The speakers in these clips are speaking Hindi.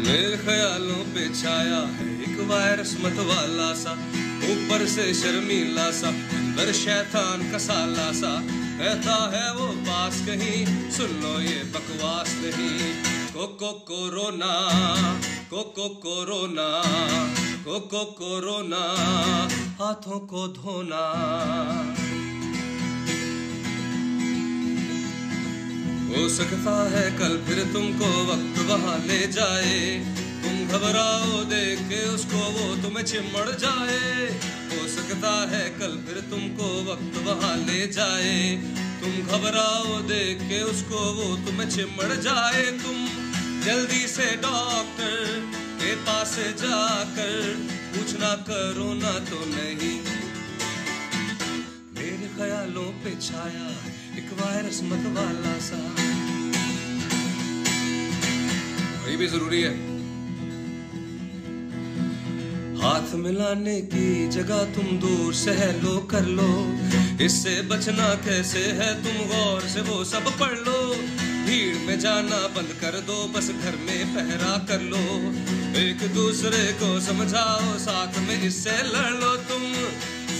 मेरे ख्यालों पे छाया है एक वायरस मत वाला सा ऊपर से शर्मीला सा अंदर शैतान का साला सा कहता है वो पास कहीं, सुन लो ये बकवास नहीं। कोको कोरोना कोको कोरोना कोको कोरोना, हाथों को धोना। हो सकता है कल फिर तुमको वक्त वहाँ ले जाए। तुम घबराओ, देख के उसको वो तुम्हें चिमड़ जाए। हो सकता है कल फिर तुमको वक्त वहाँ ले जाए। तुम घबराओ, देख के उसको वो तुम्हें चिमड़ जाए। तुम जल्दी से डॉक्टर के पास जाकर पूछना करो ना तो नहीं। मेरे ख्यालों पे छाया एक वायरस मत वाला सा। ये भी ज़रूरी है। हाथ मिलाने की जगह तुम दूर से है लो, कर लो। इससे बचना कैसे है तुम गौर से वो सब पढ़ लो। भीड़ में जाना बंद कर दो, बस घर में पहरा कर लो। एक दूसरे को समझाओ, साथ में इससे लड़ लो तुम।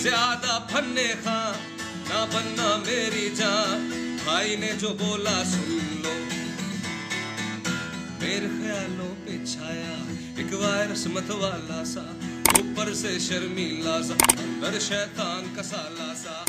ज़्यादा फन्ने खा बनना मेरी जा भाई ने जो बोला, सुन लो। मेरे ख्यालों पे छाया, एक वायरस मत वाला सा। ऊपर से शर्मीला सा अंदर शैतान का साला सा।